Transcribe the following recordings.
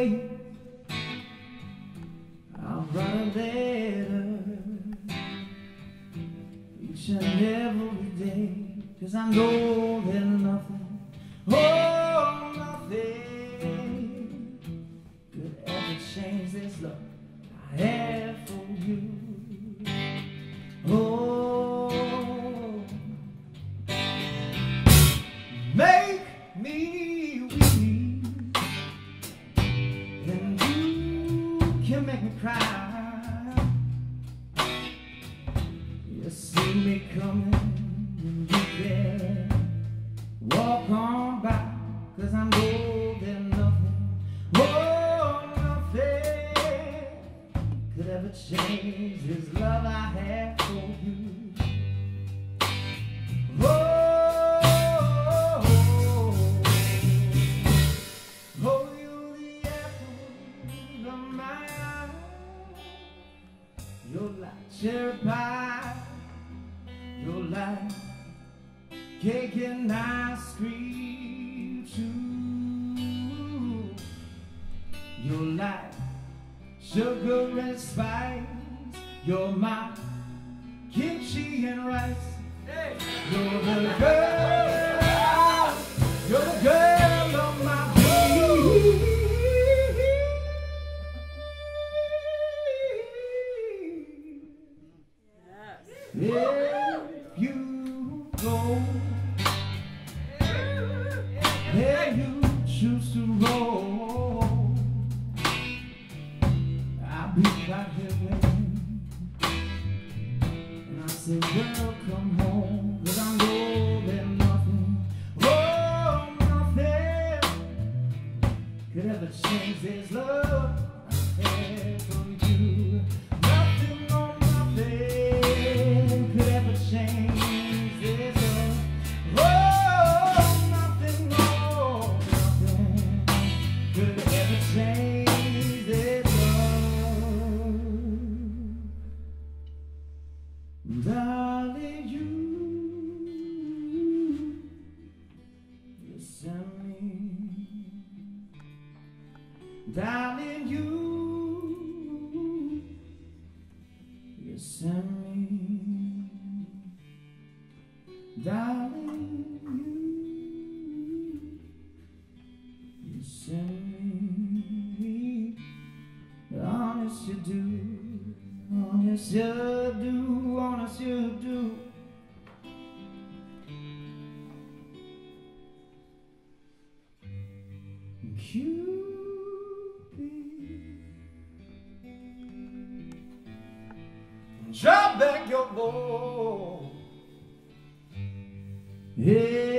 way. I'll write a letter each and every day. Cause I know that coming, walk on by, cause I know that nothing, oh, nothing could ever change this love I have for you. You're the Like cake and ice cream too. You're like sugar and spice. You're my kimchi and rice. You're the girl. You choose to roll, I'll be right here waiting. And I say, welcome home, cause I know that nothing, oh, nothing could ever change this love could ever change this love. Darling, you, you send me. Darling, you, you send me. Darling, Honest you do, honest you do, honest you do. Cupid, drop back your bow. And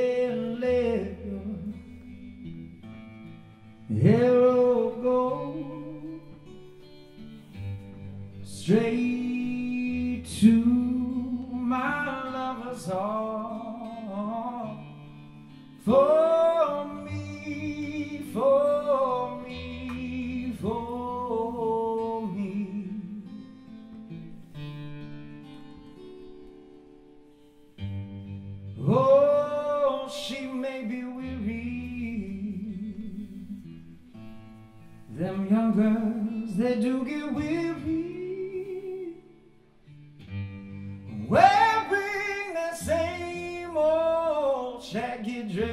to my lover's heart for me, for me, for me. Oh, she may be weary. Them young girls, they do get weary. Shaggy dress.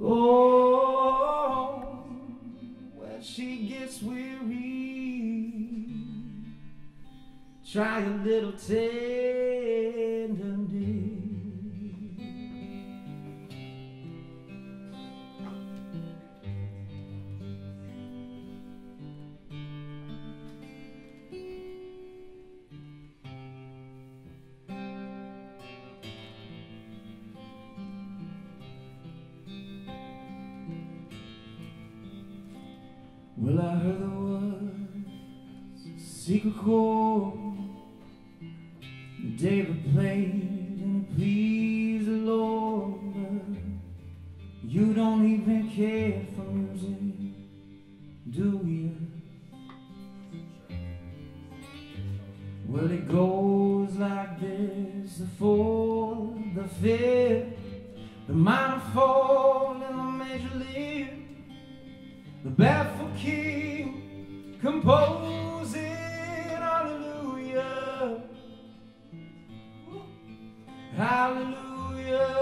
Oh, when she gets weary, try a little tenderness. Well, I heard the words secret chord David played and it pleased the Lord. But you don't even care for music, do you? Well, it goes like this the fourth, the fifth, the minor fall in the major league, the baffled king composing hallelujah. Hallelujah.